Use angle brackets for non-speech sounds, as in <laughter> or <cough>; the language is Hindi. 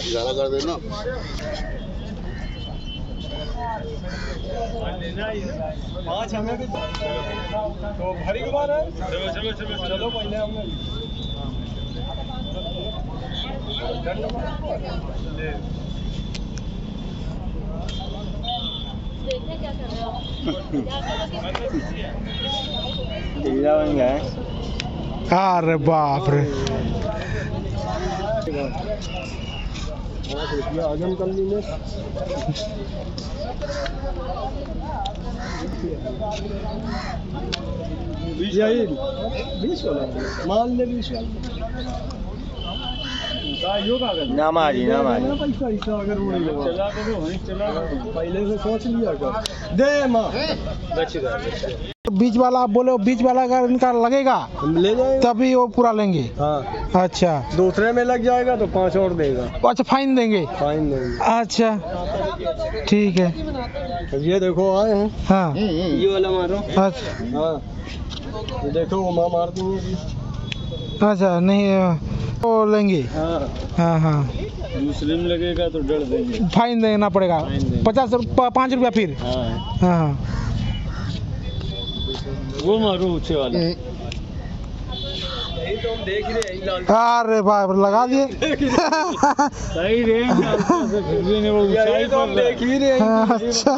इशारा कर देना पाँच हमें भी तो है चलो चलो चलो चलो पहले अरे बाप रे। हजम कर ली यही बीस वाला। माल ले बीस वाला नामारी नामारी पैसा ऐसा अगर उड़ गया चला करो वहीं चला। पहले से सोच लिया कर। दे माँ। बीच वाला आप बोले बीच वाला अगर इनका लगेगा ले जाएँगे। तभी वो पूरा लेंगे। हाँ। अच्छा। दूसरे में लग जाएगा तो पाँच और देगा। अच्छा फाइन देंगे। फाइन देंगे। अच्छा। ठीक है। तो ये देखो आए हैं। हाँ। ये वाला मारो। अच्छा। हाँ। देखो वो माँ मार देंगे। अच्छा नहीं वो लेंगे। हाँ। हाँ हाँ। मुस्लिम लगेगा तो डर देंगे। फाइन देना पड़ेगा। पचास रुपया पाँच रुपया फिर। हाँ। हाँ हाँ। वो मारो ऊँचे वाला। अरे बाप लगा दिए। सही रेंज <laughs> फिर भी नहीं वो ऊंचाई पर अच्छा।